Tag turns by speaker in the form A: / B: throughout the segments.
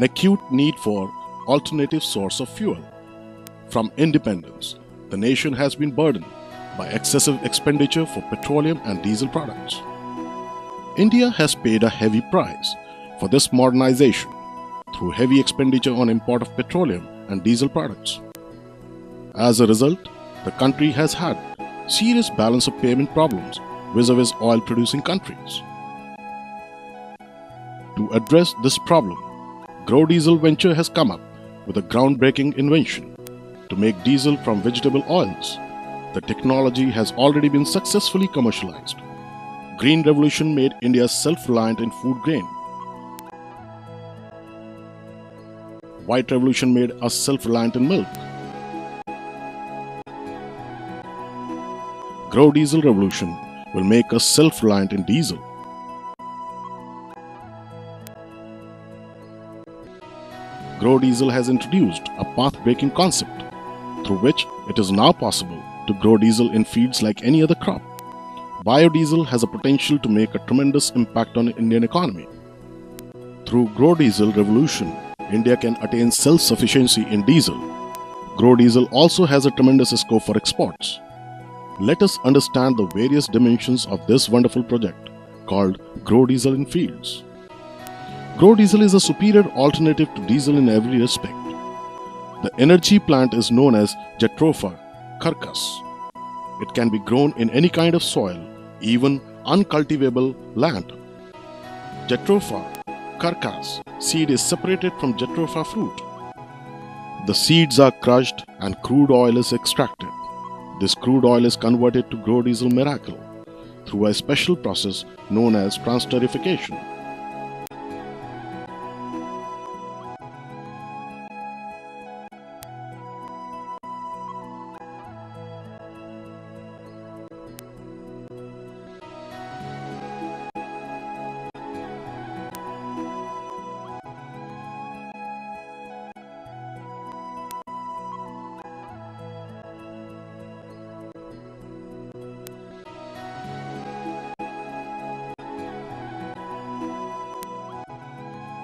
A: an acute need for alternative source of fuel. From independence, the nation has been burdened by excessive expenditure for petroleum and diesel products. India has paid a heavy price for this modernization through heavy expenditure on import of petroleum and diesel products. As a result, the country has had serious balance of payment problems vis-a-vis oil producing countries. To address this problem, Grow Diesel Venture has come up with a groundbreaking invention to make diesel from vegetable oils. The technology has already been successfully commercialized. Green Revolution made India self-reliant in food grain. White Revolution made us self-reliant in milk. Grow Diesel Revolution will make us self-reliant in diesel. Grow Diesel has introduced a path-breaking concept through which it is now possible to grow diesel in fields like any other crop. Biodiesel has a potential to make a tremendous impact on the Indian economy. Through Grow Diesel revolution, India can attain self-sufficiency in diesel. Grow Diesel also has a tremendous scope for exports. Let us understand the various dimensions of this wonderful project called Grow Diesel in Fields. Grow Diesel is a superior alternative to diesel in every respect. The energy plant is known as Jatropha curcas. It can be grown in any kind of soil, even uncultivable land. Jatropha curcas seed is separated from Jatropha fruit. The seeds are crushed and crude oil is extracted. This crude oil is converted to grow diesel miracle through a special process known as transesterification.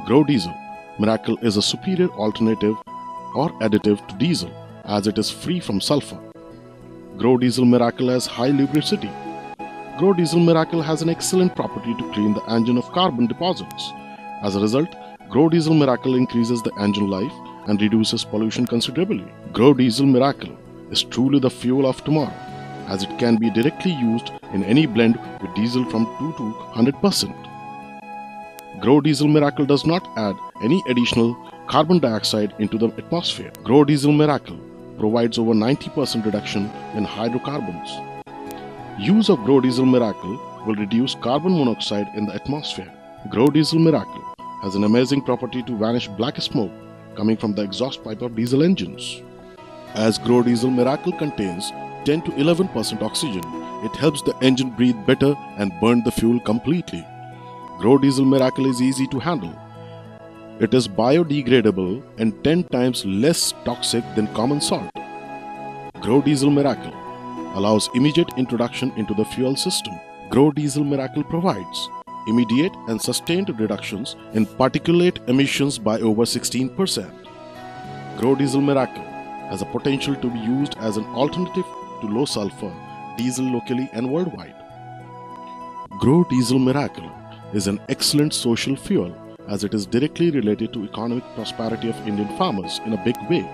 A: Grow Diesel Miracle is a superior alternative or additive to diesel as it is free from sulfur. Grow Diesel Miracle has high lubricity. Grow Diesel Miracle has an excellent property to clean the engine of carbon deposits. As a result, Grow Diesel Miracle increases the engine life and reduces pollution considerably. Grow Diesel Miracle is truly the fuel of tomorrow as it can be directly used in any blend with diesel from 2 to 100%. Grow Diesel Miracle does not add any additional carbon dioxide into the atmosphere. Grow Diesel Miracle provides over 90% reduction in hydrocarbons. Use of Grow Diesel Miracle will reduce carbon monoxide in the atmosphere. Grow Diesel Miracle has an amazing property to vanish black smoke coming from the exhaust pipe of diesel engines. As Grow Diesel Miracle contains 10 to 11% oxygen, it helps the engine breathe better and burn the fuel completely. Grow Diesel Miracle is easy to handle. It is biodegradable and 10 times less toxic than common salt. Grow Diesel Miracle allows immediate introduction into the fuel system. Grow Diesel Miracle provides immediate and sustained reductions in particulate emissions by over 16%. Grow Diesel Miracle has a potential to be used as an alternative to low sulfur diesel locally and worldwide. Grow Diesel Miracle is an excellent social fuel as it is directly related to economic prosperity of Indian farmers in a big way.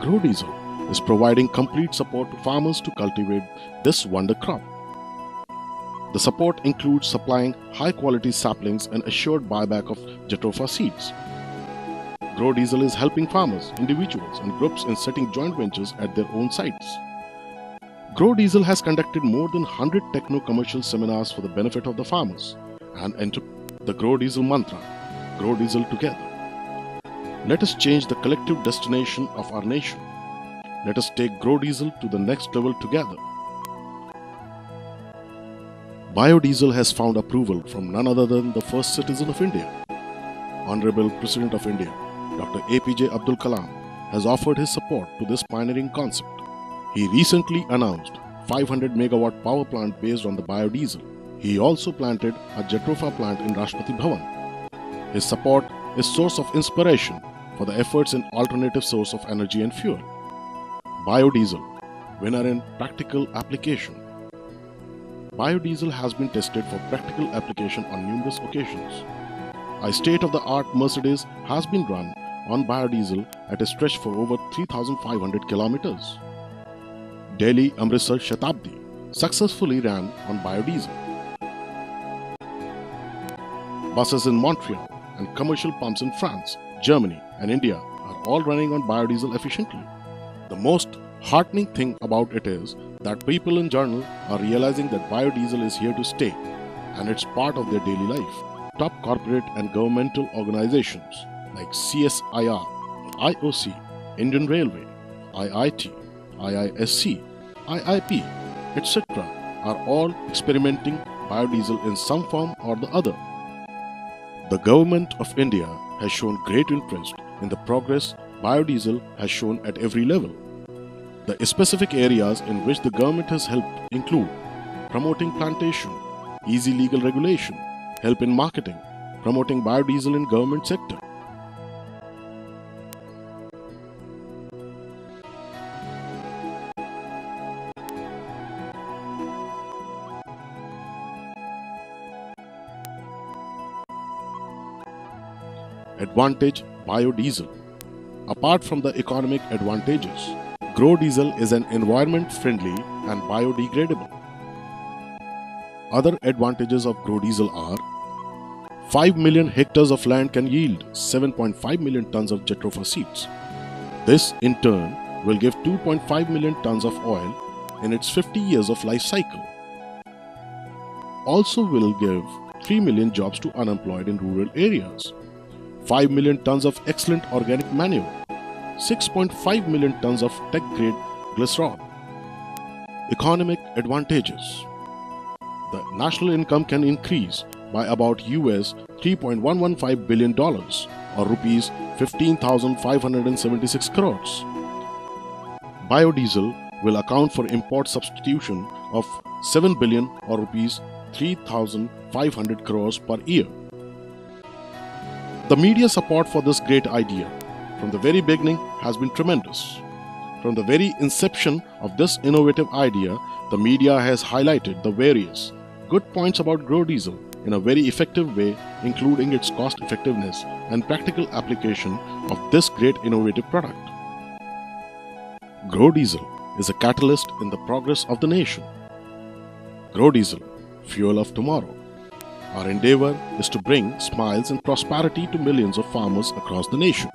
A: Grow Diesel is providing complete support to farmers to cultivate this wonder crop. The support includes supplying high quality saplings and assured buyback of Jatropha seeds. Grow Diesel is helping farmers, individuals, and groups in setting joint ventures at their own sites. Grow Diesel has conducted more than 100 techno commercial seminars for the benefit of the farmers and enter the Grow Diesel mantra Grow Diesel together. Let us change the collective destination of our nation. Let us take Grow Diesel to the next level together. Biodiesel has found approval from none other than the first citizen of India. Honorable President of India, Dr. APJ Abdul Kalam, has offered his support to this pioneering concept. He recently announced 500 megawatt power plant based on the biodiesel. He also planted a Jatropha plant in Rashtrapati Bhavan. His support is source of inspiration for the efforts in alternative source of energy and fuel. Biodiesel, winner in practical application. Biodiesel has been tested for practical application on numerous occasions. A state-of-the-art Mercedes has been run on biodiesel at a stretch for over 3,500 kilometers. Delhi Amritsar Shatabdi successfully ran on biodiesel. Buses in Montreal and commercial pumps in France, Germany, and India are all running on biodiesel efficiently. The most heartening thing about it is that people in general are realizing that biodiesel is here to stay and it's part of their daily life. Top corporate and governmental organizations like CSIR, IOC, Indian Railway, IIT, IISC, IIP, etc. are all experimenting biodiesel in some form or the other. The government of India has shown great interest in the progress biodiesel has shown at every level. The specific areas in which the government has helped include promoting plantation, easy legal regulation, help in marketing, promoting biodiesel in government sector, Advantage Biodiesel Apart from the economic advantages, Grow Diesel is an environment friendly and biodegradable. Other advantages of Grow Diesel are 5 million hectares of land can yield 7.5 million tons of Jatropha seeds. This, in turn, will give 2.5 million tons of oil in its 50 years of life cycle. Also will give 3 million jobs to unemployed in rural areas. 5 million tons of excellent organic manure, 6.5 million tons of tech grade glycerol. Economic advantages The national income can increase by about US 3.115 billion dollars or rupees 15,576 crores. Biodiesel will account for import substitution of 7 billion or rupees 3,500 crores per year. The media support for this great idea from the very beginning has been tremendous. From the very inception of this innovative idea, the media has highlighted the various good points about Grow Diesel in a very effective way, including its cost effectiveness and practical application of this great innovative product. Grow Diesel is a catalyst in the progress of the nation. Grow Diesel, fuel of tomorrow. Our endeavor is to bring smiles and prosperity to millions of farmers across the nation.